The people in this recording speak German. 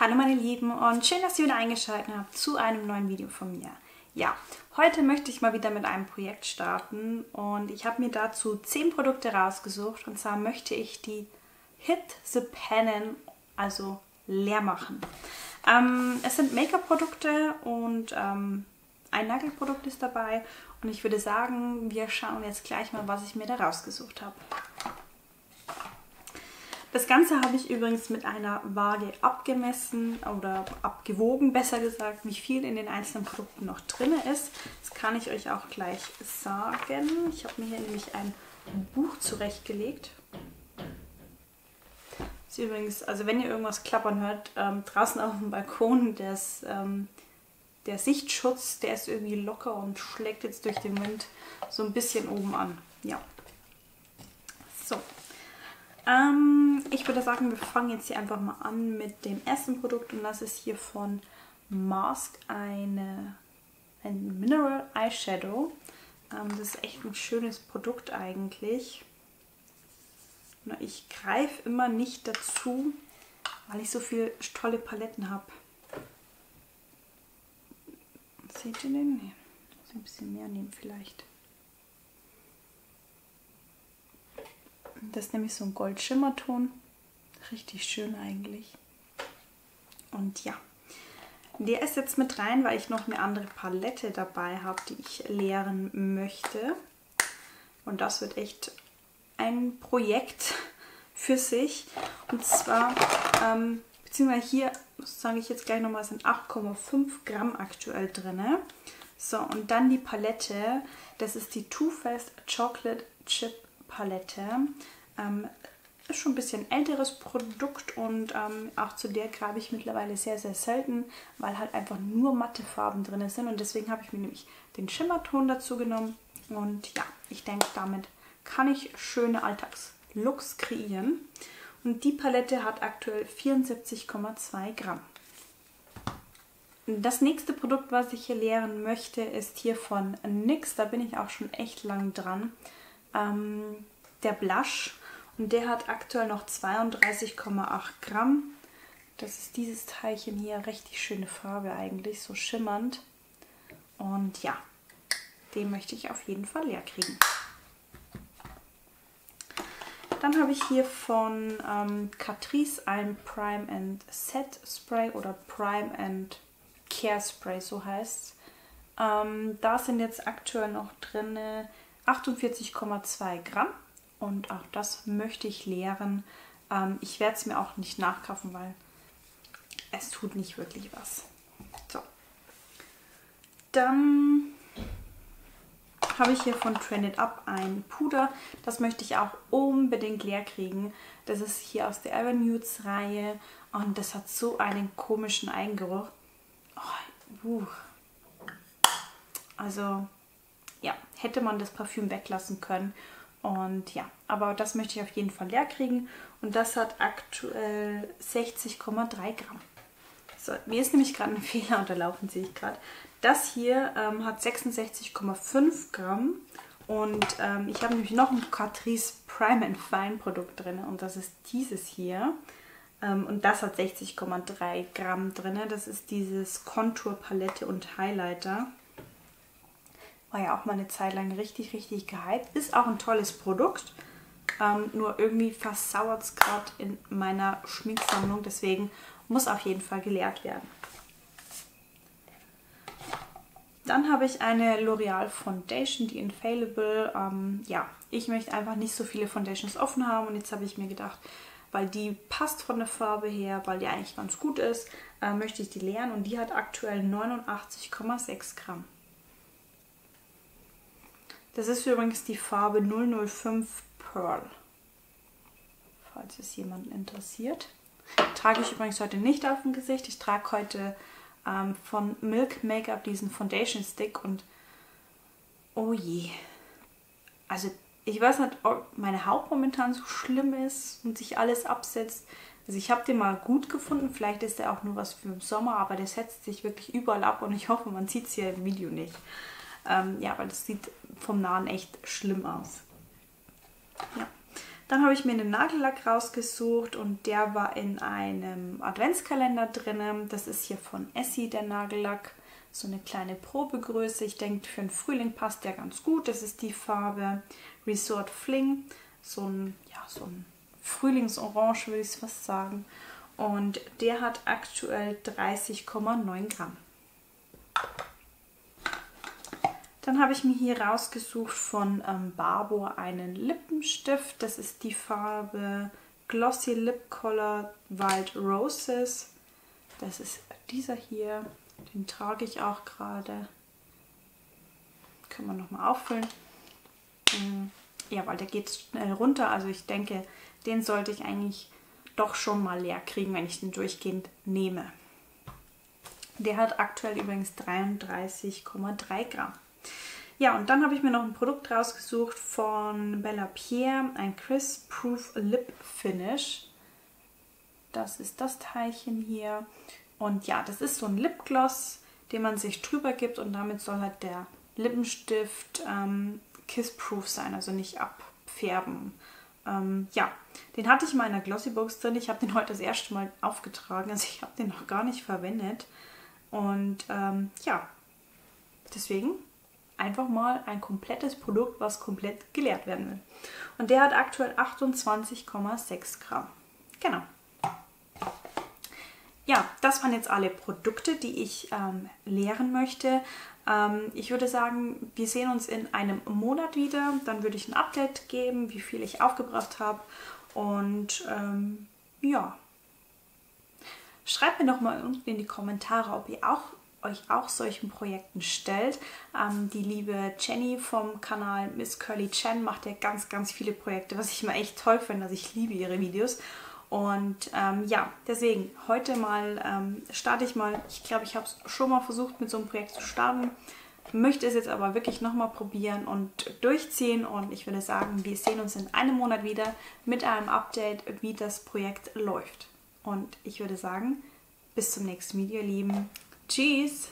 Hallo meine Lieben und schön, dass ihr wieder eingeschaltet habt zu einem neuen Video von mir. Ja, heute möchte ich mal wieder mit einem Projekt starten und ich habe mir dazu 10 Produkte rausgesucht und zwar möchte ich die Hit the Pennen, also leer machen. Ähm, es sind Make-up-Produkte und ähm, ein Nagelprodukt ist dabei und ich würde sagen, wir schauen jetzt gleich mal, was ich mir da rausgesucht habe. Das Ganze habe ich übrigens mit einer Waage abgemessen oder abgewogen, besser gesagt, wie viel in den einzelnen Produkten noch drin ist. Das kann ich euch auch gleich sagen. Ich habe mir hier nämlich ein Buch zurechtgelegt. Das ist übrigens, also wenn ihr irgendwas klappern hört, ähm, draußen auf dem Balkon, das, ähm, der Sichtschutz, der ist irgendwie locker und schlägt jetzt durch den Wind so ein bisschen oben an. Ja. So, ähm, ich würde sagen, wir fangen jetzt hier einfach mal an mit dem ersten Produkt und das ist hier von Mask eine, ein Mineral Eyeshadow. Ähm, das ist echt ein schönes Produkt eigentlich. Nur ich greife immer nicht dazu, weil ich so viele tolle Paletten habe. Seht ihr den? Nee. Muss ein bisschen mehr nehmen vielleicht. Das ist nämlich so ein Goldschimmerton. Richtig schön eigentlich. Und ja, der ist jetzt mit rein, weil ich noch eine andere Palette dabei habe, die ich leeren möchte. Und das wird echt ein Projekt für sich. Und zwar, ähm, beziehungsweise hier sage ich jetzt gleich nochmal, sind 8,5 Gramm aktuell drin. So, und dann die Palette. Das ist die Too Faced Chocolate Chip Palette. Ähm, ist schon ein bisschen älteres Produkt und ähm, auch zu der greife ich mittlerweile sehr, sehr selten, weil halt einfach nur matte Farben drin sind und deswegen habe ich mir nämlich den Schimmerton dazu genommen und ja, ich denke, damit kann ich schöne Alltagslooks kreieren. Und die Palette hat aktuell 74,2 Gramm. Das nächste Produkt, was ich hier leeren möchte, ist hier von NYX. Da bin ich auch schon echt lang dran. Ähm, der Blush und der hat aktuell noch 32,8 Gramm. Das ist dieses Teilchen hier, richtig schöne Farbe eigentlich, so schimmernd. Und ja, den möchte ich auf jeden Fall leer kriegen. Dann habe ich hier von ähm, Catrice ein Prime and Set Spray oder Prime and Care Spray, so heißt es. Ähm, da sind jetzt aktuell noch drin 48,2 Gramm und auch das möchte ich leeren. Ähm, ich werde es mir auch nicht nachkaufen, weil es tut nicht wirklich was. So. Dann habe ich hier von Trended Up ein Puder. Das möchte ich auch unbedingt leer kriegen. Das ist hier aus der Avenues Reihe und das hat so einen komischen Eigengeruch. Oh, uh. Also ja, hätte man das Parfüm weglassen können. Und ja, aber das möchte ich auf jeden Fall leer kriegen. Und das hat aktuell 60,3 Gramm. So, mir ist nämlich gerade ein Fehler unterlaufen, sehe ich gerade. Das hier ähm, hat 66,5 Gramm. Und ähm, ich habe nämlich noch ein Catrice Prime and Fine Produkt drin. Und das ist dieses hier. Ähm, und das hat 60,3 Gramm drin. Das ist dieses Contour Palette und Highlighter. War ja auch mal eine Zeit lang richtig, richtig gehypt. Ist auch ein tolles Produkt. Ähm, nur irgendwie versauert es gerade in meiner Schminksammlung. Deswegen muss auf jeden Fall geleert werden. Dann habe ich eine L'Oreal Foundation, die Infallible. Ähm, ja, ich möchte einfach nicht so viele Foundations offen haben. Und jetzt habe ich mir gedacht, weil die passt von der Farbe her, weil die eigentlich ganz gut ist, äh, möchte ich die leeren. Und die hat aktuell 89,6 Gramm. Das ist übrigens die Farbe 005 Pearl. Falls es jemanden interessiert. Trage ich übrigens heute nicht auf dem Gesicht. Ich trage heute ähm, von Milk Makeup diesen Foundation Stick und oh je. Also ich weiß nicht, ob meine Haut momentan so schlimm ist und sich alles absetzt. Also ich habe den mal gut gefunden. Vielleicht ist der auch nur was für den Sommer, aber der setzt sich wirklich überall ab und ich hoffe, man sieht es hier im Video nicht. Ähm, ja, weil das sieht vom Nahen echt schlimm aus. Ja. Dann habe ich mir einen Nagellack rausgesucht und der war in einem Adventskalender drin. Das ist hier von Essie, der Nagellack. So eine kleine Probegröße. Ich denke, für den Frühling passt der ganz gut. Das ist die Farbe Resort Fling. So ein, ja, so ein Frühlingsorange, würde ich fast sagen. Und der hat aktuell 30,9 Gramm. Dann habe ich mir hier rausgesucht von ähm, Barbour einen Lippenstift. Das ist die Farbe Glossy Lip Color Wild Roses. Das ist dieser hier. Den trage ich auch gerade. Können wir nochmal auffüllen. Mm, ja, weil der geht schnell runter. Also ich denke, den sollte ich eigentlich doch schon mal leer kriegen, wenn ich den durchgehend nehme. Der hat aktuell übrigens 33,3 Gramm. Ja, und dann habe ich mir noch ein Produkt rausgesucht von Bella Pierre, ein Crisp Proof Lip Finish. Das ist das Teilchen hier. Und ja, das ist so ein Lipgloss, den man sich drüber gibt und damit soll halt der Lippenstift ähm, Kiss-Proof sein, also nicht abfärben. Ähm, ja, den hatte ich mal in der Glossybox drin. Ich habe den heute das erste Mal aufgetragen, also ich habe den noch gar nicht verwendet. Und ähm, ja, deswegen einfach mal ein komplettes Produkt, was komplett geleert werden will. Und der hat aktuell 28,6 Gramm. Genau. Ja, das waren jetzt alle Produkte, die ich ähm, leeren möchte. Ähm, ich würde sagen, wir sehen uns in einem Monat wieder. Dann würde ich ein Update geben, wie viel ich aufgebracht habe. Und ähm, ja, schreibt mir doch mal unten in die Kommentare, ob ihr auch euch auch solchen Projekten stellt. Ähm, die liebe Jenny vom Kanal Miss Curly Chen macht ja ganz, ganz viele Projekte, was ich immer echt toll finde. Also ich liebe ihre Videos. Und ähm, ja, deswegen heute mal ähm, starte ich mal. Ich glaube, ich habe es schon mal versucht mit so einem Projekt zu starten. Möchte es jetzt aber wirklich nochmal probieren und durchziehen. Und ich würde sagen, wir sehen uns in einem Monat wieder mit einem Update, wie das Projekt läuft. Und ich würde sagen, bis zum nächsten Video, ihr Lieben. Cheese!